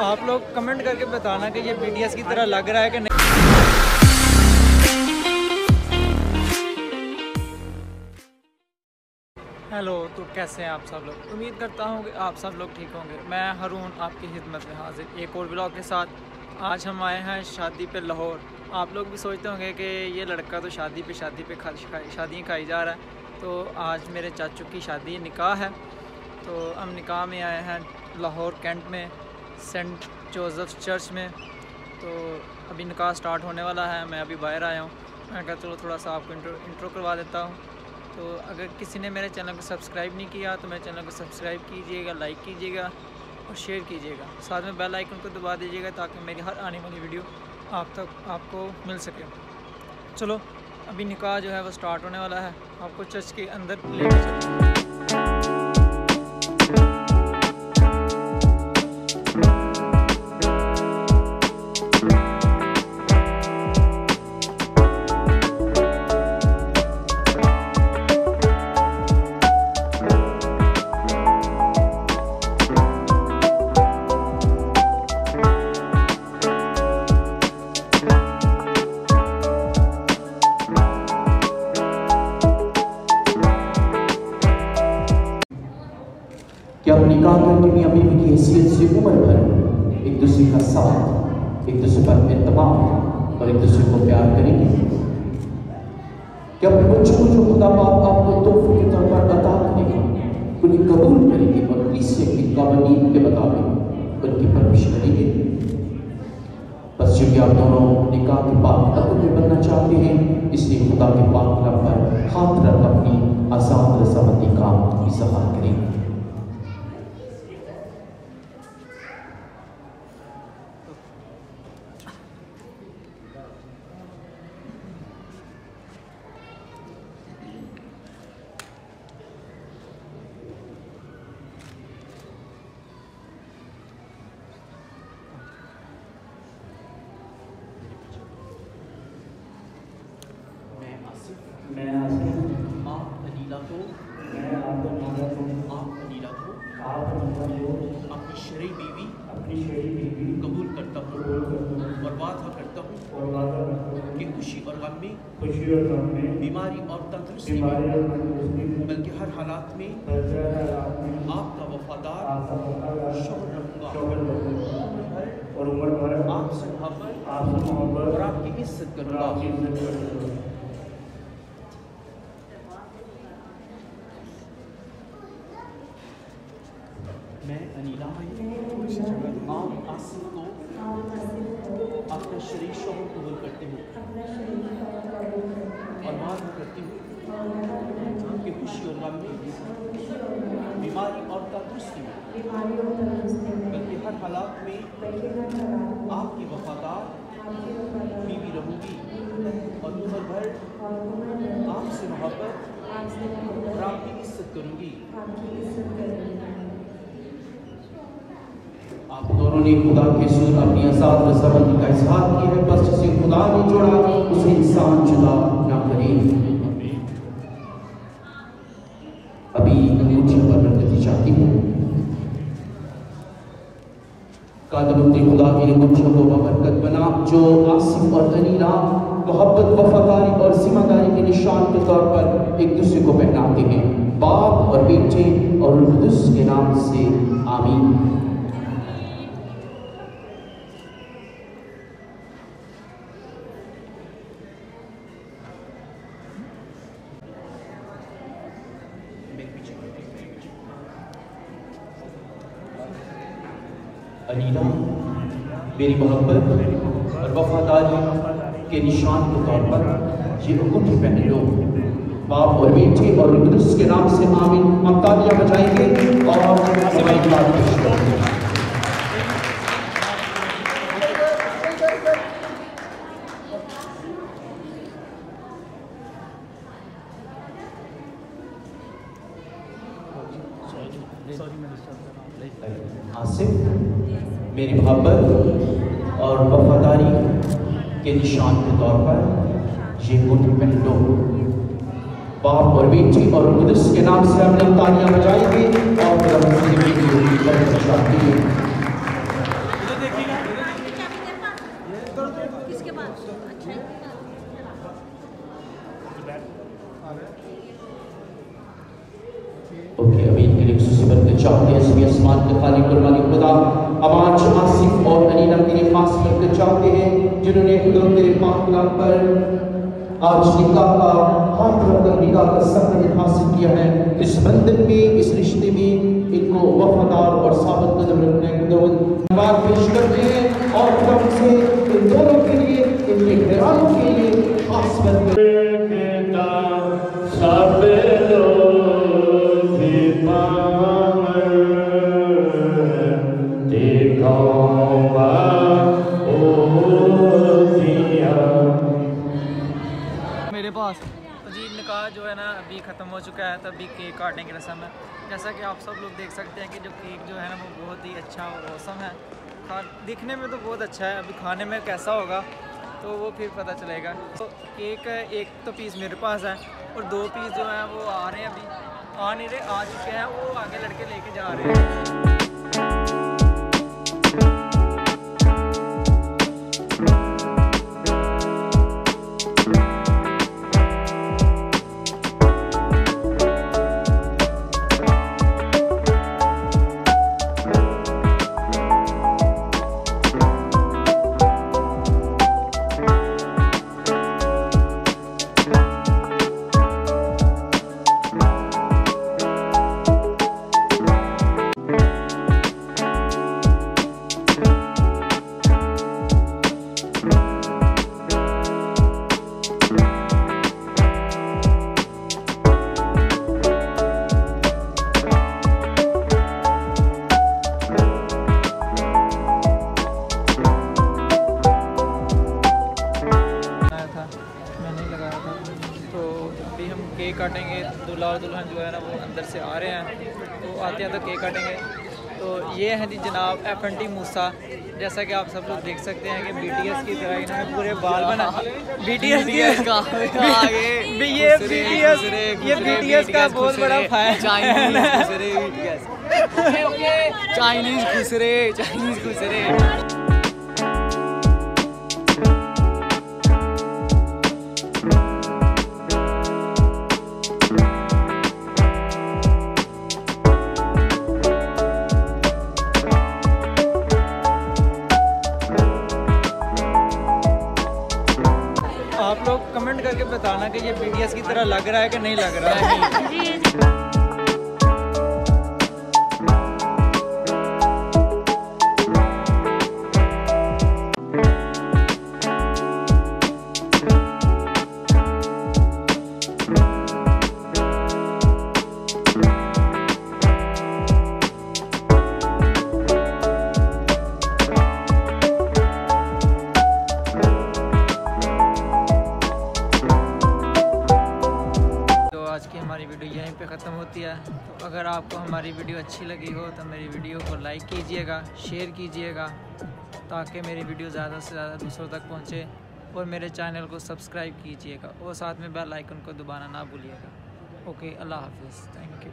आप लोग कमेंट करके बताना कि ये बी की तरह लग रहा है कि नहीं। हेलो तो कैसे हैं आप सब लोग? उम्मीद करता हूँ कि आप सब लोग ठीक होंगे। मैं हरून आपकी खिदमत में हाजिर। एक और ब्लॉग के साथ आज हम आए हैं शादी पे लाहौर। आप लोग भी सोचते होंगे कि ये लड़का तो शादी पे शादी पे खा शादियाँ खाई जा रहा है। तो आज मेरे चाचू की शादी निकाह है। तो हम निकाह में आए हैं लाहौर कैंट में। सेंट जोसेफ चर्च में। तो अभी निकाह स्टार्ट होने वाला है, मैं अभी बाहर आया हूँ। मैं कहा, चलो, थोड़ा सा आपको इंट्रो इंट्रो करवा देता हूँ। तो अगर किसी ने मेरे चैनल को सब्सक्राइब नहीं किया तो मेरे चैनल को सब्सक्राइब कीजिएगा, लाइक कीजिएगा और शेयर कीजिएगा। साथ में बेल आइकन को दबा दीजिएगा ताकि मेरी हर आने वाली वीडियो आप तक, आपको मिल सके। चलो, अभी निकाह जो है वो स्टार्ट होने वाला है। आपको चर्च के अंदर ले चलते कि आप निकाह करके मियाँ बीवी की हैसियत से उम्र भर एक दूसरे का साथ, एक दूसरे पर एतमाद और एक दूसरे को प्यार करेंगे। कि अपने बच्चों को जो खुदा बाप आपको तोहफे के तौर पर अता करेंगे उन्हें कबूल करेंगे और कलीसिया के कवानीन के मुताबिक उनकी परवरिश करेंगे। बस चूँकि आप दोनों निकाह के पाक में बनना चाहते हैं, इसलिए खुदा के पाक पर हाथ रख अपनी आज़ाद रजामंदी का इजहार करेंगे मैं आसिफ मैं आसिफ आप अलीला को मैं आपको मांगा को आप अलीला को आप मतलब को शरी बीवी अपनी बीवी कबूल करता हूँ हूँ। और वादा करता हूँ कि खुशी और गम में खुशी और गम में बीमारी और तंदुरुस्ती में बल्कि हर हालात में आपका वफादार शोहर रहूँगा। और उम्र भर आपसे मोहब्बत और आपकी इज़्ज़त करूँगा मैं अनीला आप आसिफ को अपना शरीर शोहर कबूल करते हूँ। और वादा करती हूँ। कि खुशी और गम में बीमारी और तंदुरुस्ती में बल्कि हर हालात में आपकी वफादार बीवी रहूँगी। और उम्र भर आपसे मोहब्बत और आपकी इज़्ज़त करूँगी। आप दोनों ने खुदा के सूर अपनी आज़ाद रजामंदी का इजहार किया है। बस जिसे खुदा ने जोड़ा, उसे इंसान जुदा ना करे। अभी अंगूठी पर चाहती हूँ। कादमुद्दी खुदा की अंगूठियों को बना, जो आसिफ और अनीला मोहब्बत, वफादारी और ज़िम्मेदारी के निशान के तौर पर एक दूसरे को पहनाते हैं। बाप और बेटे और के नाम से, आमीन। अलीला मेरी मोहब्बत, और वफादारी के निशान के तौर पर ये उठ पहन लो बाप और बेटे और के नाम से आमिन। हम तालियाँ बजाएँगे और हमारी बात पेश करेंगे आसिफ, मेरी मोहब्बत और वफादारी के निशान के तौर पर ये गुड़ पहन बाप और बेटी और कुदस के नाम से हमने तालियाँ बजाई थी और फिर हम उनकी वीडियो की बरकत चाहते हैं चाहते हैं, सभी आसमान के खालिक और मालिक खुदा। अब आज आसिफ और के लिए खास करके चाहते हैं, जिन्होंने खुदा तेरे पाक पर आज निकाह का हाथ रखकर निकाह का सफ़र हासिल किया है। इस बंधन में, इस रिश्ते में इनको वफादार और साबित कदम रखने खुदा। बात पेश करते हैं और खुदा से इन दोनों के लिए, इनके घरानों के लिए खास करके मेरे पास। जी निकाह जो है ना, अभी ख़त्म हो चुका है तो अभी केक काटने की रस्म है। जैसा कि आप सब लोग देख सकते हैं कि जो केक जो है ना, वो बहुत ही अच्छा और मौसम है। खा, दिखने में तो बहुत अच्छा है, अभी खाने में कैसा होगा तो वो फिर पता चलेगा। तो केक एक तो पीस मेरे पास है और दो पीस जो है, वो आ रहे हैं अभी। आ नहीं रहे, आ चुके हैं, वो आगे लड़के लेके जा रहे हैं। दूल्हा और दुल्हन जो है ना वो अंदर से आ रहे हैं। तो आते हैं तो केक काटेंगे। तो ये है जी जनाब एफ़ एन टी मूसा। जैसा कि आप सब लोग देख सकते हैं कि बी टी एस की तरह इन्होंने पूरे बाल बना बी टी एस की ये बी टी एस ये बी टी एस का बहुत बड़ा फ़ैन चाइनीज़ खुसरे चाइनीज़ खुसरे। करके बताना कि ये पीडीएस की तरह लग रहा है कि नहीं लग रहा है? पे ख़त्म होती है। तो अगर आपको हमारी वीडियो अच्छी लगी हो तो मेरी वीडियो को लाइक कीजिएगा शेयर कीजिएगा, ताकि मेरी वीडियो ज़्यादा से ज़्यादा दूसरों तक पहुँचे। और मेरे चैनल को सब्सक्राइब कीजिएगा और साथ में बेल आइकन को दबाना ना भूलिएगा। ओके अल्लाह हाफिज़। Thank you